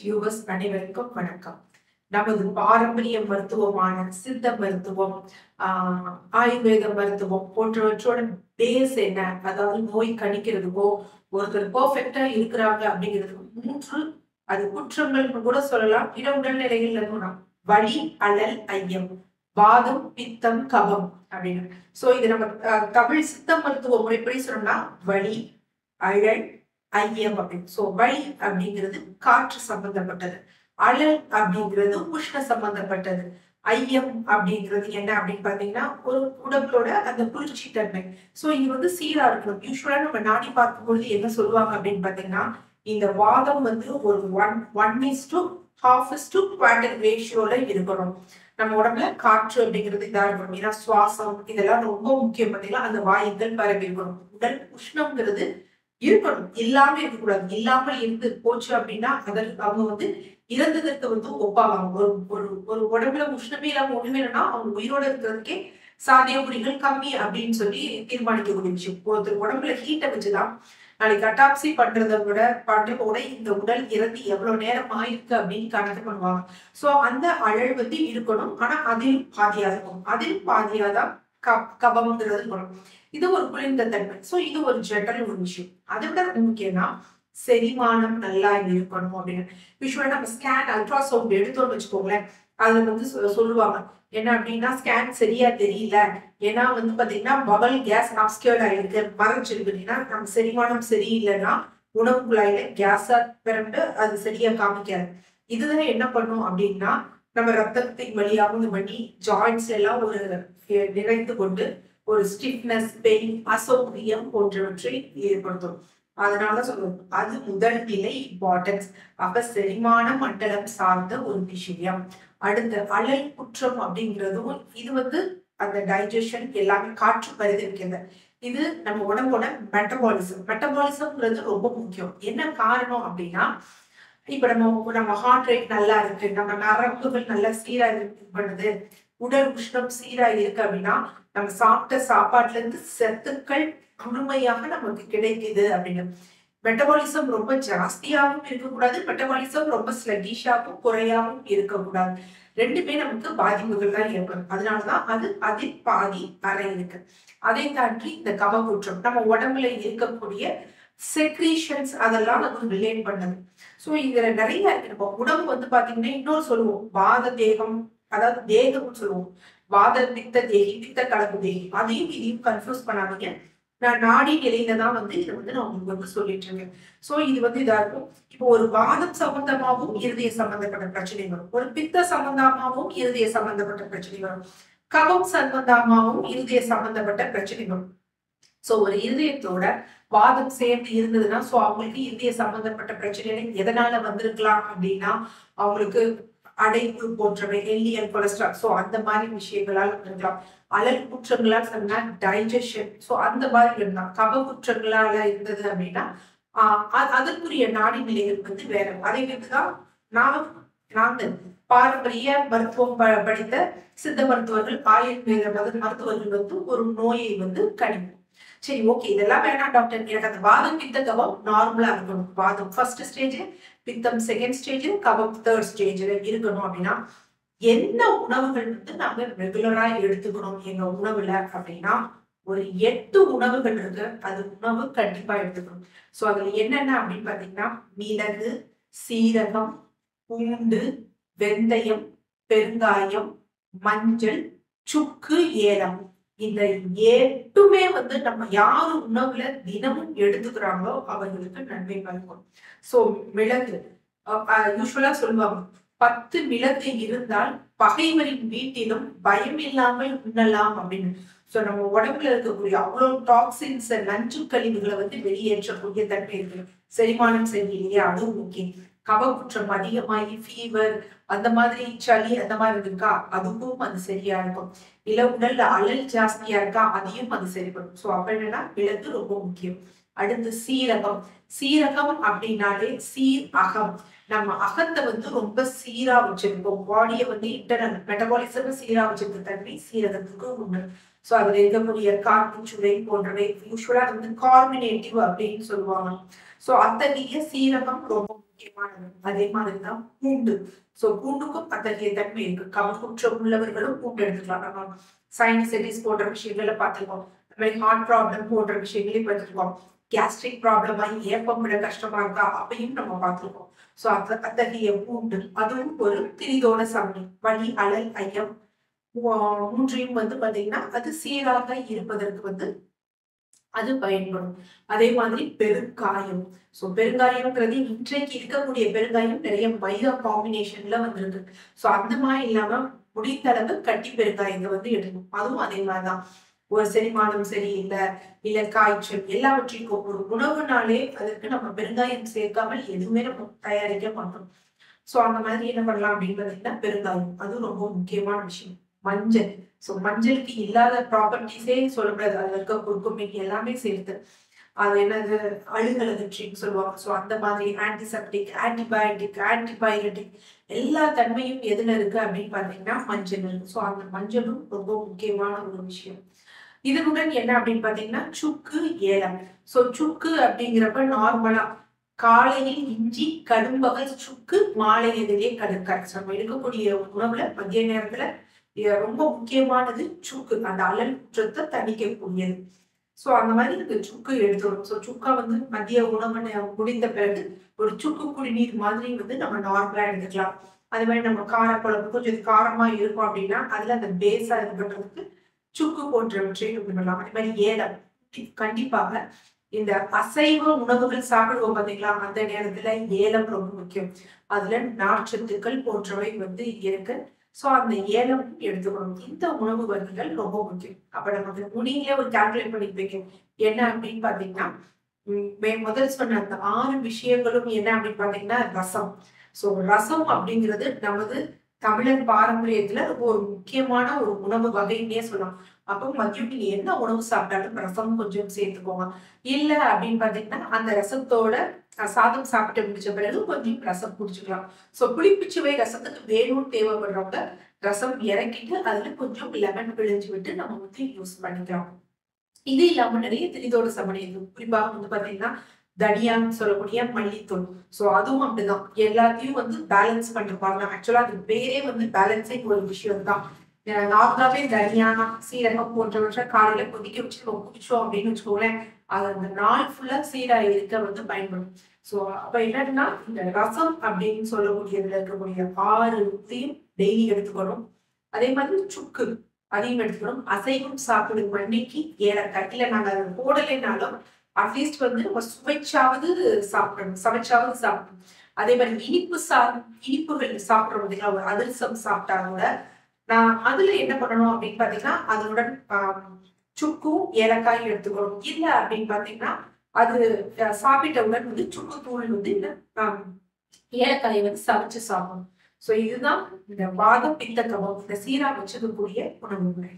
Viewers அனைவருக்கும் வணக்கம். நமது பாரம்பரிய மருத்துவமான சித்த மருத்துவம் ஆஹ் ஆயுர்வேத மருத்துவம் போன்றவற்றோட பேஸ் என்ன? அதாவது நோய் கணிக்கிறதுக்கோ ஒருத்தர் பர்ஃபெக்டா இருக்கிறாங்க அப்படிங்கிறதுக்கு மூன்று அது குற்றங்கள்னு கூட சொல்லலாம். இட உடல்நிலைகள்ல இருக்கணும் வழி அழல் ஐயம். வாதம் பித்தம் கபம் அப்படின்னு. சோ இது நம்ம அஹ், தமிழ் சித்த மருத்துவ முறைப்படி சொன்னோம்னா வழி அழல் ஐயம் அப்படின்னு சோ வழி அப்படிங்கிறது காற்று சம்பந்தப்பட்டது. அழல் அப்படிங்கிறது உஷ்ண சம்பந்தப்பட்டது. ஐயம் அப்படிங்கிறது என்ன அப்படின்னு பாத்தீங்கன்னா ஒரு உடம்புலோட அந்த குளிர்ச்சி தன்மை. சோ இது வந்து சீரா இருக்கணும். யூஸ்வலா நம்ம நாடி பார்க்கும் பொழுது என்ன சொல்லுவாங்க அப்படின்னு பாத்தீங்கன்னா இந்த வாதம் வந்து ஒரு one one is to half is to quarter ரேஷியோல இருக்கணும். நம்ம உடம்புல காற்று அப்படிங்கிறது இதா இருக்கணும். ஏன்னா சுவாசம் இதெல்லாம் ரொம்ப முக்கியம் பார்த்தீங்கன்னா அந்த வாயுக்கள் பரவி இருக்கணும். உடல் உஷ்ணம்ங்கிறது இருக்கணும். இல்லாம இருக்கக்கூடாது. இல்லாமல் இருந்து போச்சு அப்படின்னா அதற்கு அவங்க வந்து இறந்ததற்கு வந்து ஒப்பாவாங்க. ஒரு ஒரு ஒரு உடம்புல உஷ்ணமே இல்லாம ஒண்ணுமே இல்லைன்னா அவங்க உயிரோட இருக்கிறதுக்கே சாத்தியக்குறிகள் கம்மி அப்படின்னு சொல்லி தீர்மானிக்கக்கூடிய விஷயம். ஒருத்தர் உடம்புல ஹீட்டை வச்சுதான் நாளைக்கு அட்டாப்சி பண்றதை விட பண்றதோட இந்த உடல் இறந்து எவ்வளவு நேரம் ஆயிருக்கு அப்படின்னு கணக்கு பண்ணுவாங்க. சோ அந்த அழல் வந்து இருக்கணும். ஆனா அதில் பாதியா இருக்கும் அதில் பாதியாதான் க- கபம்ங்கிறது இருக்கணும். இது ஒரு குளிர்ந்த தன்மை ஸோ இது ஒரு ஜென்ரல் ஒரு விஷயம். அதை விட முக்கியம்னா செரிமானம் நல்லா இருக்கணும் அப்படின்னு. விஷயம் நம்ம ஸ்கேன் அல்ட்ராசவுண்ட் எடுத்தோம்னு வச்சுக்கோங்களேன். அதுல வந்து சொ- சொல்லுவாங்க. என்ன அப்படின்னா ஸ்கேன் சரியா தெரியல. ஏன்னா வந்து பாத்தீங்கன்னா பபல் கேஸ் அப்ஸ்கியர்ட் ஆயிருக்கு. மறைச்சிருக்கு அப்படின்னா நம்ம செரிமானம் சரியில்லைன்னா உணவு குழாயில கேஸா பிறண்டு அது சரியா காமிக்காது. இதுதான் என்ன பண்ணும் அப்படின்னா நம்ம ரத்தத்தின் வழியாக பண்ணி ஜாயின்ஸ் எல்லாம் ஒரு நிறைந்து கொண்டு ஒரு ஸ்டிஃப்னஸ் பெயின் அசௌகரியம் போன்றவற்றை ஏற்படுத்தும். அதனால சொல்லுவோம் அது முதல் நிலை இம்பார்ட்டன்ஸ் அப்ப செரிமான மண்டலம் சார்ந்த ஒரு விஷயம். அடுத்த அழல் குற்றம் அப்படிங்கிறதும் இது வந்து அந்த டைஜஷன் எல்லாமே காற்று பரிதவிக்கிறது. இது நம்ம உடம்போட மெட்டபாலிசம் மெட்டபாலிசம்ங்கிறது ரொம்ப முக்கியம். என்ன காரணம் அப்படின்னா இப்ப நம்ம நம்ம ஹார்ட் ரேட் நல்லா இருக்கு நம்ம நரம்புகள் நல்லா சீரா இருக்கு பண்ணுது. உடல் உஷ்ணம் சீரா இருக்கு அப்படின்னா நம்ம சாப்பிட்ட சாப்பாட்டுல இருந்து சத்துக்கள் முழுமையாக நமக்கு கிடைக்குது அப்படின்னு. மெட்டபாலிசம் ரொம்ப ஜாஸ்தியாகவும் இருக்கக்கூடாது மெட்டபாலிசம் ரொம்ப ஸ்லகிஷாகவும் குறையாகவும் இருக்கக்கூடாது. ரெண்டுமே நமக்கு பாதிப்புகள் தான் ஏற்படும். அதனாலதான் அது அதில் பாதி அறை இருக்கு. அதை தாண்டி இந்த கபகுற்றம் நம்ம உடம்புல இருக்கக்கூடிய செக்ரீஷன்ஸ் அதெல்லாம் நமக்கு ரிலேட் பண்ணது. ஸோ இதுல நிறைய இருக்கு. நம்ம உடம்பு வந்து பாத்தீங்கன்னா இன்னொரு சொல்லுவோம் வாத தேகம் அதாவது தேகம்னு சொல்லுவோம். வாதல் பித்த தேகி பித்த கலப்பு தேகி. அதையும் இதையும் கன்ஃபியூஸ் பண்ணாதீங்க. நான் நாடி நிலையில தான் வந்து இதை வந்து நான் உங்களுக்கு வந்து சொல்லிட்டு இருக்கேன். ஸோ இது வந்து இதா இருக்கும். இப்போ ஒரு வாதம் சம்பந்தமாகவும் இருதய சம்பந்தப்பட்ட பிரச்சனை வரும். ஒரு பித்த சம்பந்தமாகவும் இருதய சம்பந்தப்பட்ட பிரச்சனை வரும். கபம் சம்பந்தமாகவும் இருதய சம்பந்தப்பட்ட பிரச்சனை வரும். ஸோ ஒரு இருதயத்தோட வாதம் சேர்ந்து இருந்ததுன்னா ஸோ அவங்களுக்கு இருதய சம்பந்தப்பட்ட பிரச்சனைகள் எதனால வந்திருக்கலாம் அப்படின்னா அவங்களுக்கு அடைப்பு போன்றவை எல்லியல் கொலஸ்ட்ரால் ஸோ அந்த மாதிரி விஷயங்களால் இருக்கலாம் அலல் குற்றங்களால் சொன்னா டைஜஷன் ஸோ அந்த மாதிரி இருந்தா கப குற்றங்களால இருந்தது அப்படின்னா அதற்குரிய நாடி நிலைகள் வந்து வேற. அதை வைத்துதான் நான் நாங்கள் பாரம்பரிய மருத்துவம் ப- படித்த சித்த மருத்துவர்கள் ஆயுர்வேத மருத்துவர்கள் வந்து ஒரு நோயை வந்து கணிப்போம். சரி ஓகே இதெல்லாம் வேணாம் டாக்டர். எனக்கு அந்த வாதம் பித்த கவம் நார்மலா இருக்கணும். வாதம். ஃபர்ஸ்ட் ஸ்டேஜ் பித்தம் செகண்ட் ஸ்டேஜில் கபம் தேர்ட் ஸ்டேஜில் இருக்கணும் அப்படின்னா என்ன உணவுகள் வந்து நாங்க ரெகுலரா எடுத்துக்கணும்? எங்க உணவுல அப்படின்னா ஒரு எட்டு உணவுகள் இருக்கு. அது உணவு கண்டிப்பா எடுத்துக்கணும். ஸோ அதுல என்னென்ன அப்படின்னு பாத்தீங்கன்னா மிளகு சீரகம் பூண்டு வெந்தயம் பெருங்காயம் மஞ்சள் சுக்கு ஏலம். இந்த எட்டுமே வந்து நம்ம யாரு உணவுல தினமும் எடுத்துக்கிறாங்களோ அவர்களுக்கு நன்மை பயக்கும். சோ மிளகு. யூஸ்வலா சொல்லுவாங்க. பத்து மிளகு இருந்தால் பகைவரின் வீட்டிலும் பயம் இல்லாமல் உண்ணலாம் அப்படின்னு. சோ நம்ம உடம்புல இருக்கக்கூடிய அவ்வளவு டாக்ஸின்ஸ் நஞ்சு கழிவுகளை வந்து வெளியேற்றக்கூடிய தன்மை இருக்கு செரிமானம் செய்யலையே அதுவும் முக்கியம். கபகுற்றம் அதிகமாகி ஃபீவர் அந்த மாதிரி சளி அந்த மாதிரி இருக்கா அதுவும் அது சரியா இருக்கும். இல்ல உடல்ல அழல் ஜாஸ்தியா இருக்கா அதையும் அது சரி பண்ணும் சோ அப்ப என்னன்னா மிளகு ரொம்ப முக்கியம். அடுத்து சீரகம். சீரகம் அப்படின்னாலே சீர் அகம். நம்ம அகத்தை வந்து ரொம்ப சீரா வச்சிருக்கோம் பாடியை வந்து இன்டர்னல் மெட்டபாலிசம் சீரா வச்சிருக்க தன்மை சீரகத்துக்கு உண்டு. சோ அதுல இருக்கக்கூடிய காற்று சுவை போன்றவை யூஸ்வலா வந்து கார்மினேட்டிவ் அப்படின்னு சொல்லுவாங்க. சோ அத்தகைய சீரகம் ரொம்ப முக்கியமானது. அதே மாதிரிதான் பூண்டு. சோ பூண்டுக்கும் அத்தகைய தன்மை இருக்கு. கவக்குற்றம் உள்ளவர்களும் பூண்டு எடுத்துக்கலாம். நம்ம சைனசைட்டிஸ் போன்ற விஷயங்கள பார்த்துருக்கோம். மாதிரி ஹார்ட் ப்ராப்ளம் போன்ற விஷயங்களையும் பார்த்துருக்கோம். கேஸ்ட்ரிக் ப்ராப்ளம் ஆகி ஏப்பம் விட கஷ்டமா இருக்கா? அப்பையும் நம்ம பார்த்துருக்கோம். சோ அத்த அத்தகைய பூண்டு அதுவும் ஒரு திரிதோட சமணி வலி அலல் ஐயம் மூன்றையும் வந்து பாத்தீங்கன்னா அது சீராக இருப்பதற்கு வந்து அது பயன்படும். அதே மாதிரி பெருங்காயம். சோ பெருங்காயம்ங்கிறது இன்றைக்கு இருக்கக்கூடிய பெருங்காயம் நிறைய மைதா காம்பினேஷன்ல வந்திருக்கு. சோ அந்த மாதிரி இல்லாம முடிந்த அளவு கட்டி பெருங்காயத்தை வந்து எடுக்கணும். அதுவும் அதே மாதிரிதான் ஒரு செரிமானம் சரியில்லை இல்ல காய்ச்சல் எல்லாவற்றிற்கும் ஒரு உணவுனாலே அதற்கு நம்ம பெருங்காயம் சேர்க்காமல் எதுவுமே நம்ம தயாரிக்க மாட்டோம். சோ அந்த மாதிரி என்ன பண்ணலாம் அப்படின்னு பாத்தீங்கன்னா பெருங்காயம். அதுவும் ரொம்ப முக்கியமான விஷயம். மஞ்சள். ஸோ மஞ்சளுக்கு இல்லாத ப்ராப்பர்ட்டிஸே சொல்லக்கூடாது. அதில் இருக்க குறுக்குமிக்கு எல்லாமே சேர்த்து. அது என்னது? அழுகலகற்றின்னு சொல்லுவாங்க. ஸோ அந்த மாதிரி ஆன்டிசெப்டிக் ஆன்டிபயோட்டிக் ஆன்டிபயோட்டிக் எல்லா தன்மையும் எதுல இருக்கு அப்படின்னு பார்த்தீங்கன்னா மஞ்சள் இருக்கு. ஸோ அந்த மஞ்சளும் ரொம்ப முக்கியமான ஒரு விஷயம். இதனுடன் என்ன அப்படின்னு பார்த்தீங்கன்னா சுக்கு ஏலம். ஸோ சுக்கு அப்படிங்கிறப்ப நார்மலா காலையில் இஞ்சி கடும்பகல் சுக்கு மாலை எதிரே கடுக்காய் ஸோ நம்ம எடுக்கக்கூடிய உணவுல மதிய நேரத்துல ரொம்ப முக்கியமானது சுக்கு. அந்த அலல் குற்றத்தை தணிக்கக்கூடியது. ஸோ அந்த மாதிரி இந்த சுக்கு எடுத்துக்கணும் ஸோ சுக்கா வந்து மதிய உணவு முடிந்த பிறகு ஒரு சுக்கு குடிநீர் மாதிரி வந்து நம்ம நார்மலா எடுத்துக்கலாம். அது மாதிரி நம்ம காரக்குழம்பு கொஞ்சம் காரமாக காரமா இருக்கும் அப்படின்னா அதுல அந்த பேஸா இது பண்றதுக்கு சுக்கு போன்றவற்றை இது பண்ணலாம். அதே மாதிரி ஏலம். கண்டிப்பாக இந்த அசைவ உணவுகள் சாப்பிடுவோம் பாத்தீங்களா? அந்த நேரத்துல ஏலம் ரொம்ப முக்கியம். அதுல நார்ச்சத்துக்கள் போன்றவை வந்து இருக்கு. ஸோ அந்த ஏலம் எடுத்துக்கணும். இந்த உணவு வகைகள் ரொம்ப முக்கியம். அப்போ நம்ம வந்து முடிங்களே ஒரு கால்குலேட் பண்ணி வைக்கணும் என்ன அப்படின்னு பார்த்தீங்கன்னா மே- முதல் சொன்ன அந்த ஆறு விஷயங்களும் என்ன அப்படின்னு பார்த்தீங்கன்னா ரசம். ஸோ ரசம் அப்படிங்கிறது நமது தமிழர் பாரம்பரியத்துல ரொம்ப ஒரு முக்கியமான ஒரு உணவு வகைன்னே சொல்லலாம். அப்போ மதியம் நீங்க என்ன உணவு சாப்பிட்டாலும் ரசம் கொஞ்சம் சேர்த்துக்கோங்க. இல்லை அப்படின்னு பார்த்தீங்கன்னா அந்த ரசத்தோட சாதம் சாப்பிட்டு முடிச்ச பிறகு கொஞ்சம் ரசம் குடிச்சுக்கலாம். சோ புளிப்புச்சுவை ரசத்துக்கு வேணும்னு தேவைப்படுறவங்க ரசம் இறக்கிட்டு அதில் கொஞ்சம் லெமன் பிழிஞ்சு விட்டு நம்ம வந்து யூஸ் பண்ணிக்கலாம். இது இல்லாமல் நிறைய திரிதோட சமணி குறிப்பாக வந்து பார்த்தீங்கன்னா தனியான்னு சொல்லக்கூடிய மல்லித்தூள். ஸோ அதுவும் அப்படிதான். எல்லாத்தையும் வந்து பேலன்ஸ் பண்ணிருப்பாங்க ஆக்சுவலா அது பேரே வந்து பேலன்ஸிங் ஒரு விஷயம் தான். நார்மலாவே தனியானா சீரகம் போன்றவற்றை காலையில கொதிக்க வச்சு நம்ம குடிச்சோம் அப்படின்னு வச்சுக்கோங்களேன். அது அந்த நாள் ஃபுல்லா சீரா இருக்க வந்து பயன்படும். ஸோ அப்ப என்னன்னா இந்த ரசம் அப்படின்னு சொல்லக்கூடியதுல இருக்கக்கூடிய ஆறு இதையும் டெய்லி எடுத்துக்கணும். அதே மாதிரி சுக்கு அதையும் எடுத்துக்கணும். அசைவம் சாப்பிடும் அன்னைக்கு ஏலக்காய். இல்லை நாங்கள் அதை போடலைனாலும் அட்லீஸ்ட் வந்து நம்ம சுவைச்சாவது சாப்பிடணும். சமைச்சாவது சாப்பிடணும். அதே மாதிரி இனிப்பு சா இனிப்புகள் சாப்பிட்றோம் பார்த்தீங்களா ஒரு அதிரசம் சாப்பிட்டா கூட நான் அதுல என்ன பண்ணணும் அப்படின்னு பாத்தீங்கன்னா அதனுடன் சுக்கும் ஏலக்காயும் எடுத்துக்கணும். இல்லை அப்படின்னு பார்த்தீங்கன்னா அது சாப்பிட்டவுடன் வந்து சுக்கு தூள் வந்து இல்ல ஏலக்காயை வந்து சமைச்சு சாப்பிடணும் ஸோ இதுதான் இந்த வாதம் பித்தக்கவம் இந்த சீராக வச்சுக்கக்கூடிய உணவு முறை.